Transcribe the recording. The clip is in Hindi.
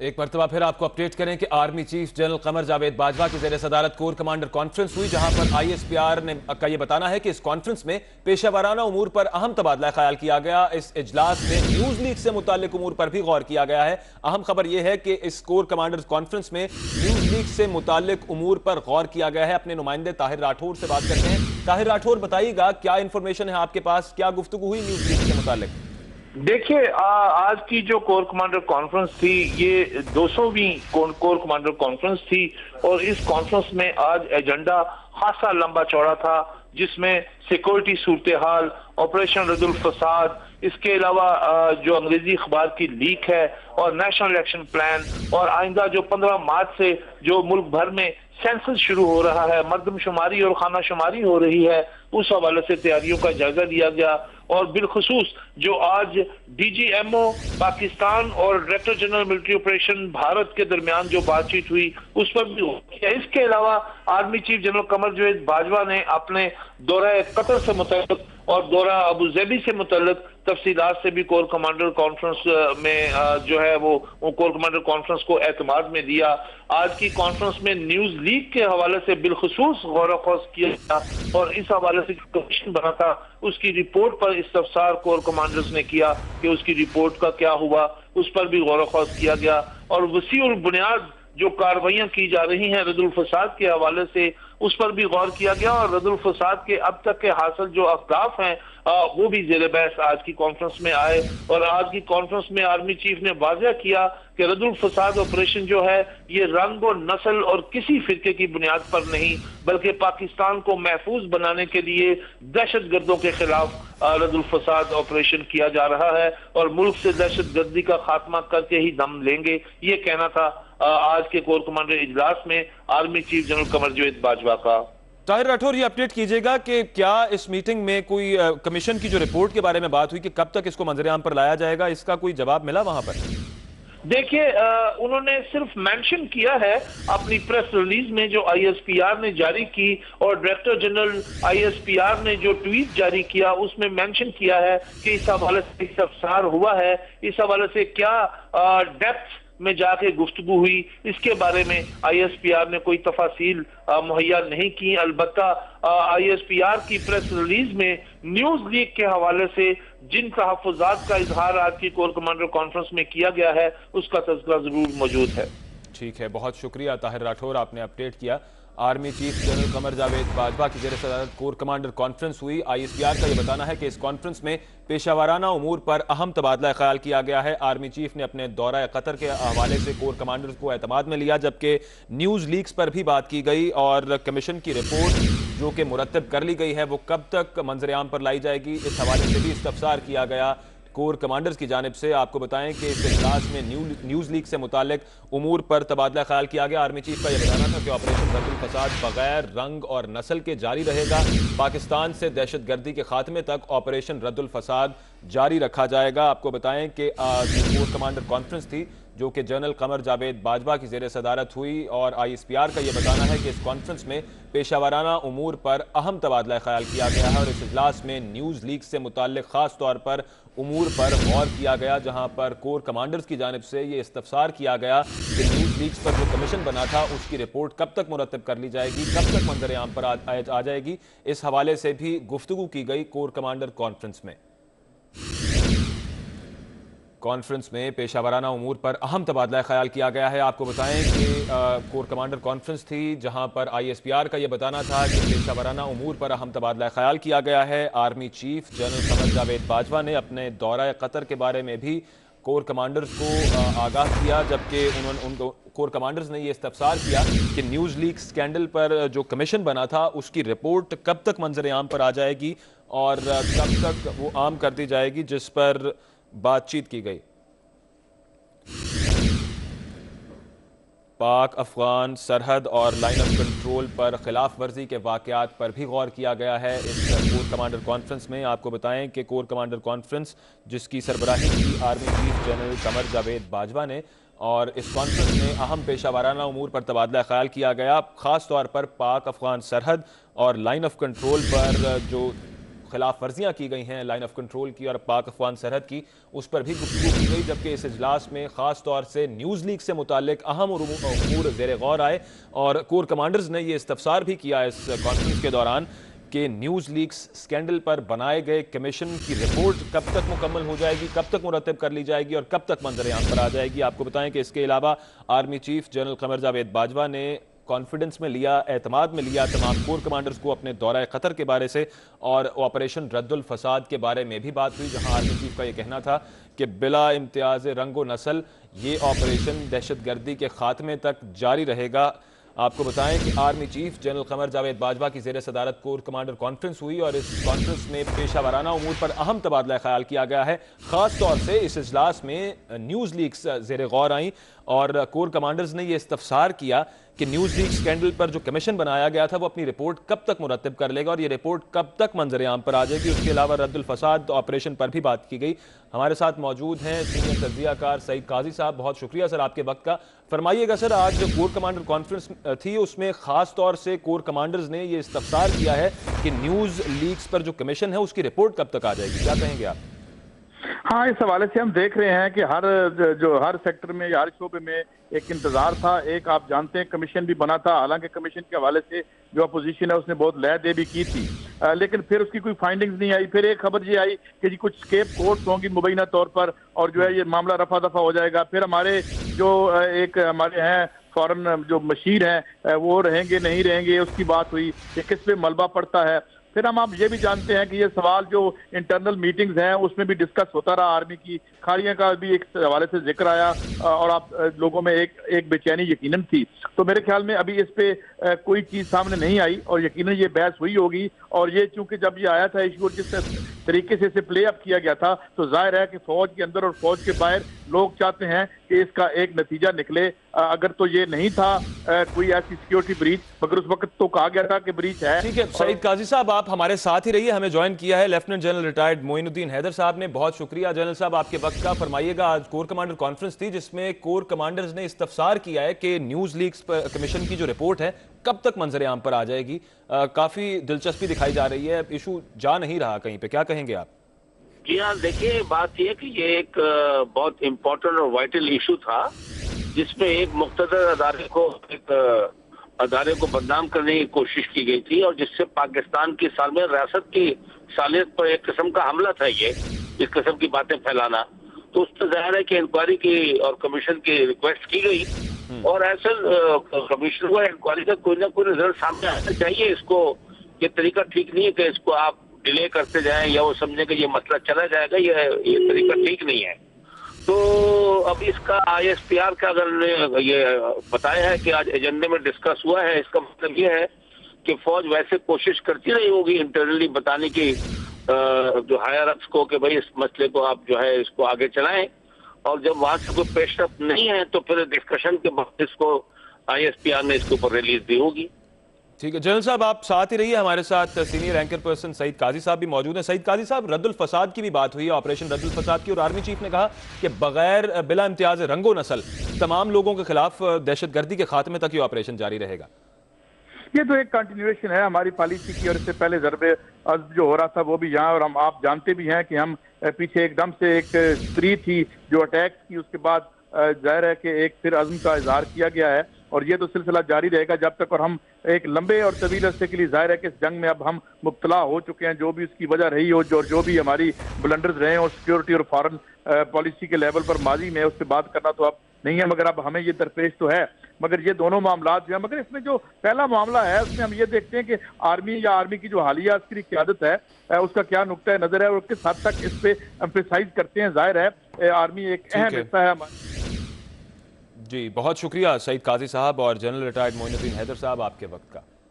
एक मरतबा फिर आपको अपडेट करें कि army chief general Qamar Javed Bajwa की जेर सदारत कोर कमांडर कॉन्फ्रेंस हुई, जहाँ पर आई एस पी आर ने, का यह बताना है कि इस कॉन्फ्रेंस में पेशा वाराना उमूर पर अहम तबादला ख्याल किया गया। इस इजलास में न्यूज़ लीग से मुतल उमूर पर भी गौर किया गया है। अहम खबर यह है कि इस कोर कमांडर कॉन्फ्रेंस में न्यूज़ लीग से मुतल उमूर पर गौर किया गया है। अपने नुमाइंदे ताहिर राठौर से बात करते हैं। ताहिर राठौर, बताइएगा, क्या इंफॉर्मेशन है आपके पास? क्या गुफ्तु हुई न्यूज़ लीक से मुतालिक? देखिए आज की जो कोर कमांडर कॉन्फ्रेंस थी, ये 200वीं कोर कमांडर कॉन्फ्रेंस थी और इस कॉन्फ्रेंस में आज एजेंडा खासा लंबा चौड़ा था, जिसमें सिक्योरिटी सूरत हाल ऑपरेशन रदुल फसाद, इसके अलावा जो अंग्रेज़ी अखबार की लीक है और नेशनल इलेक्शन प्लान और आइंदा जो 15 मार्च से जो मुल्क भर में सेंसस शुरू हो रहा है, मरदमशुमारी और खाना शुमारी हो रही है उस हवाले से तैयारियों का जायजा लिया गया और बिलखसूस जो आज डीजीएमओ पाकिस्तान और director general military operation Bharat के दरमियान जो बातचीत हुई उस पर भी इसके अलावा army chief general Qamar Javed Bajwa ने अपने दौरा कतर से मुतल और दौरा अबू जैबी से मुतलक तफसीलात से भी कोर कमांडर कॉन्फ्रेंस में जो है वो, कोर कमांडर कॉन्फ्रेंस को एतमाद में दिया। आज की कॉन्फ्रेंस में न्यूज़ लीक के हवाले से बिलखसूस गौर खोज किया और इस हवाले से कमीशन बना था, उसकी रिपोर्ट पर इस्तफसार कोर कमांडर्स ने किया कि उसकी रिपोर्ट का क्या हुआ, उस पर भी गौर वखौज किया गया। और वसी और बुनियाद जो कार्रवाइयाँ की जा रही हैं रदुल फसाद के हवाले से, उस पर भी गौर किया गया और रदुल फसाद के अब तक के हासिल जो अहदाफ हैं वो भी जेर बहस आज की कॉन्फ्रेंस में आए और आज की कॉन्फ्रेंस में आर्मी चीफ ने वाजह किया कि रदुल फसाद ऑपरेशन जो है, ये रंग और नस्ल और किसी फिरके की बुनियाद पर नहीं, बल्कि पाकिस्तान को महफूज बनाने के लिए दहशत गर्दों के खिलाफ रदुल फसाद ऑपरेशन किया जा रहा है और मुल्क से दहशत गर्दी का खात्मा करके ही दम लेंगे। ये कहना था आज के कोर कमांडर इजलास में army chief general Qamar Javed Bajwa का। ताहिर राठौर ये अपडेट कीजिएगा कि क्या इस मीटिंग में कोई कमीशन की जो रिपोर्ट के बारे में बात हुई कि कब तक इसको मंजरेआम पर लाया जाएगा, इसका कोई जवाब मिला वहाँ पर? देखिए उन्होंने सिर्फ़ मेंशन किया है अपनी प्रेस रिलीज़ में जो आईएसपीआर ने जारी की और डायरेक्टर जनरल आईएसपीआर ने जो ट्वीट जारी किया, उसमें मेंशन किया है कि इस हवाले से इस हुआ है। इस हवाले से क्या डेप्थ में जाके गुफ्तु हुई। इसके बारे में आई एस पी आर ने कोई तफासिल मुहैया नहीं की। अलबत् आई एस पी आर की प्रेस रिलीज़ में न्यूज़ लीग के हवाले से जिन तहफात का इजहार आज की कोर कमांडर कॉन्फ्रेंस में किया गया है, उसका तस्करा ज़रूर मौजूद है। ठीक है, बहुत शुक्रिया ताहिर राठौर, आपने अपडेट किया। Army chief general Qamar Javed Bajwa की जेर सदारत कोर कमांडर कॉन्फ्रेंस हुई। आईएसपीआर का यह बताना है कि इस कॉन्फ्रेंस में पेशावराना उमूर पर अहम तबादला ख्याल किया गया है। आर्मी चीफ ने अपने दौरा कतर के हवाले से कोर कमांडर को एतमाद में लिया, जबकि न्यूज़ लीक्स पर भी बात की गई और कमीशन की रिपोर्ट जो कि मुरतब कर ली गई है, वो कब तक मंजरेआम पर लाई जाएगी, इस हवाले से भी इस्तफसार किया गया। कोर कमांडर्स की जानब से आपको बताएँ कि इस इजलास में न्यू, न्यूज़ लीग से मुतक उमूर पर तबादला ख्याल किया गया। आर्मी चीफ का यह कहना था कि ऑपरेशन रद्दुल फसाद बगैर रंग और नस्ल के जारी रहेगा। पाकिस्तान से दहशत गर्दी के खात्मे तक ऑपरेशन रद्दुल फसाद जारी रखा जाएगा। आपको बताएँ कि कोर कमांडर कॉन्फ्रेंस थी जो कि जनरल कमर जावेद बाजवा की जेर सदारत हुई। और आई एस पी आर का यह बताना है कि इस कॉन्फ्रेंस में पेशावराना उमूर पर अहम तबादला ख्याल किया गया है और इस इजलास में न्यूज़ लीग से मुतल ख़ास तौर पर उमूर पर गौर किया गया जहाँ पर कोर कमांडर्स की जानब से ये इस्तफसार किया गया कि न्यूज़ लीग्स पर जो कमीशन बना था उसकी रिपोर्ट कब तक मुरतब कर ली जाएगी कब तक मंजर आम पर आ, आ जाएगी इस हवाले से भी गुफ्तु की गई कोर कमांडर कॉन्फ्रेंस में। कॉन्फ्रेंस में पेशावराना उमूर पर अहम तबादला ख्याल किया गया है। आपको बताएँ कि कोर कमांडर कॉन्फ्रेंस थी, जहाँ पर आईएसपीआर का यह बताना था कि पेशावराना उमूर पर अहम तबादला ख्याल किया गया है। Army chief general Qamar Javed Bajwa ने अपने दौरा कतर के बारे में भी कोर कमांडर्स को आगाह किया, जबकि उन्होंने, उनको, कोर कमांडर्स ने यह इस्तफसार किया कि न्यूज़ लीक स्कैंडल पर जो कमीशन बना था, उसकी रिपोर्ट कब तक मंजर आम पर आ जाएगी और कब तक वो आम कर दी जाएगी, जिस पर बातचीत की गई। पाक, अफगान, सरहद और लाइन ऑफ़ कंट्रोल पर खिलाफ वर्जी के वाकत पर भी गौर किया गया है। इस कोर कमांडर कॉन्फ्रेंस में आपको बताएँ कि कोर कमांडर कॉन्फ्रेंस, जिसकी सरबराही की army chief general Qamar Javed Bajwa ने, और इस कॉन्फ्रेंस में अहम पेशा वाराना उमूर पर तबादला ख्याल किया गया। ख़ास तौर पर पाक, अफगान सरहद और लाइन ऑफ़ कंट्रोल पर जो खिलाफ वर्जियाँ की गई हैं लाइन ऑफ़ कंट्रोल की और पाक अफवान सरहद की, उस पर भी गुफ्तु की गई, जबकि इस इजलास में ख़ास तौर से न्यूज़ लीग से मुतक अहम अमूर जेर गौर आए और कोर कमांडर्स ने यह इस्तफसार भी किया इस कॉन्फ्रेंस के दौरान कि न्यूज़ लीक्स स्कैंडल पर बनाए गए कमीशन की रिपोर्ट कब तक मुकम्मल हो जाएगी, कब तक मुरतब कर ली जाएगी और कब तक मंजर आम पर आ जाएगी। आपको बताएँ कि इसके अलावा army chief general Qamar Javed Bajwa ने कॉन्फिडेंस में लिया, एतमाद में लिया, तमाम कोर कमांडर्स को अपने दौरा ख़तर के बारे से और ऑपरेशन रद्दुल फसाद के बारे में भी बात हुई, जहाँ आर्मी चीफ का ये कहना था कि बिला इम्तियाज़ रंगो नस्ल ये ऑपरेशन दहशत गर्दी के खात्मे तक जारी रहेगा। आपको बताएँ कि army chief general Qamar Javed Bajwa की जेर सदारत कोर कमांडर कॉन्फ्रेंस हुई और इस कॉन्फ्रेंस में पेशा वाराना उमूर पर अहम तबादला ख्याल किया गया है। ख़ास तौर से इस अजलास में न्यूज़ लीक्स जेर गौर आई और कोर कमांडर्स ने यह इस्तफसार किया कि न्यूज़ लीक स्कैंडल पर जो कमीशन बनाया गया था, वो अपनी रिपोर्ट कब तक मुरतब कर लेगा और ये रिपोर्ट कब तक मंजर आम पर आ जाएगी? उसके अलावा रद्दुल फसाद ऑपरेशन पर भी बात की गई। हमारे साथ मौजूद हैं सीनियर तजियाकार सईद काजी साहब। बहुत शुक्रिया सर आपके वक्त का। फरमाइएगा सर, आज जो कोर कमांडर कॉन्फ्रेंस थी, उसमें खास तौर से कोर कमांडर्स ने ये इस्तफसार किया है कि न्यूज़ लीक्स पर जो कमीशन है, उसकी रिपोर्ट कब तक आ जाएगी? क्या कहेंगे आप? हाँ इस हवाले से हम देख रहे हैं कि हर जो हर सेक्टर में हर शोबे में एक इंतज़ार था एक आप जानते हैं कमीशन भी बना था। हालाँकि कमीशन के हवाले से जो अपोजिशन है उसने बहुत लय दे भी की थी। आ, लेकिन फिर उसकी कोई फाइंडिंग्स नहीं आई। फिर एक खबर ये आई कि जी कुछ स्केप कोर्ट्स होंगी मुबैना तौर पर और जो है ये मामला रफा दफ़ा हो जाएगा। फिर हमारे जो एक हमारे हैं फॉरन जो मशीर हैं वो रहेंगे नहीं रहेंगे उसकी बात हुई कि किस पे मलबा पड़ता है। फिर हम आप ये भी जानते हैं कि ये सवाल जो इंटरनल मीटिंग्स हैं, उसमें भी डिस्कस होता रहा आर्मी की। खाड़ियाँ का भी एक हवाले से ज़िक्र आया और आप लोगों में एक एक बेचैनी यकीनन थी। तो मेरे ख्याल में अभी इस पे कोई चीज़ सामने नहीं आई, और यकीनन ये बहस हुई होगी। और ये चूँकि जब ये आया था इशू और जिस तरीके से इसे प्ले अप किया गया था तो ज़ाहिर है कि फौज के अंदर और फौज के बाहर लोग चाहते हैं कि इसका एक नतीजा निकले। अगर तो ये नहीं था कोई ऐसी सिक्योरिटी ब्रीच मगर उस वक्त तो कहा गया था कि ब्रीच है। ठीक है सईद काजी साहब आप हमारे साथ ही रहिए हमें ज्वाइन किया है lieutenant general retired Moinuddin Haider साहब ने। बहुत शुक्रिया जनरल साहब आपके वक्त का। फरमाइएगा आज कोर कमांडर कॉन्फ्रेंस थी जिसमें कोर कमांडर्स ने इस्तफसार किया है कि न्यूज़ लीक्स कमीशन की जो रिपोर्ट है कब तक मंजर आम पर आ जाएगी? काफ़ी दिलचस्पी दिखाई जा रही है। इशू जा नहीं रहा कहीं पे। क्या कहेंगे आप? जी हाँ देखिए, बात यह कि ये एक बहुत इम्पोर्टेंट और वाइटल इशू था, जिसमें एक मुख्तर अदारे को, एक अदारे को बदनाम करने की कोशिश की गई थी और जिससे पाकिस्तान की साल में रियासत की सालियत पर एक किस्म का हमला था ये, इस किस्म की बातें फैलाना। तो उस पर ज़ाहिर है कि इंक्वायरी की और कमीशन की रिक्वेस्ट की गई। और ऐसा कमीशन हुआ इंक्वायरी का कोई ना कोई रिज़ल्ट सामने आना चाहिए इसको ये तरीका ठीक नहीं है कि इसको आप डिले करते जाएँ या वो समझे कि ये मसला चला जाएगा, ये ये तरीका ठीक नहीं है। तो अब इसका आईएसपीआर का अगर ये बताया है कि आज एजेंडे में डिस्कस हुआ है, इसका मतलब ये है कि फौज वैसे कोशिश करती रही होगी इंटरनली बताने की जो हायर अप्स को कि भाई इस मसले को आप जो है इसको आगे चलाएँ। और जब वहाँ से कोई पेशरफ नहीं है तो फिर डिस्कशन के बाद इसको आईएसपीआर ने इसके ऊपर रिलीज़ दी होगी। ठीक है जनरल साहब आप साथ ही रहिए हमारे साथ senior anchor person Saeed Qazi साहब भी मौजूद हैं। सईद काजी साहब रद्दुल फसाद की भी बात हुई है ऑपरेशन रद्दुल फसाद की और आर्मी चीफ ने कहा कि बगैर बिला इम्तियाज़ रंगो नस्ल तमाम लोगों के खिलाफ दहशत गर्दी के खात्मे तक ये ऑपरेशन जारी रहेगा। ये तो एक कंटिन्यूएशन है हमारी पॉलिसी की और इससे पहले जरबे जो हो रहा था वो भी यहाँ और हम आप जानते भी हैं कि हम पीछे एकदम से एक स्त्री थी जो अटैक की, उसके बाद ज़ाहिर है कि एक फिर अजम का इजहार किया गया है। और ये तो सिलसिला जारी रहेगा जब तक और हम एक लंबे और तवील अरसे के लिए ज़ाहिर है कि इस जंग में अब हम मुबतला हो चुके हैं। जो भी उसकी वजह रही हो, जो जो भी हमारी ब्लंडर्स रहे हैं और सिक्योरिटी और फॉरन पॉलिसी के लेवल पर माजी में उससे बात करना तो अब नहीं है मगर अब हमें ये दरपेश तो है। मगर ये दोनों मामला जो है मगर इसमें जो पहला मामला है उसमें हम ये देखते हैं कि आर्मी या आर्मी की जो हालिया अस्करी क्यादत है उसका क्या नुकता नज़र है और किस हद तक इस पे एम्फेसाइज करते हैं ज़ाहिर है आर्मी एक अहम हिस्सा है हमारे। जी बहुत शुक्रिया सईद काजी साहब और जनरल रिटायर्ड मोइनुद्दीन हैदर साहब आपके वक्त का।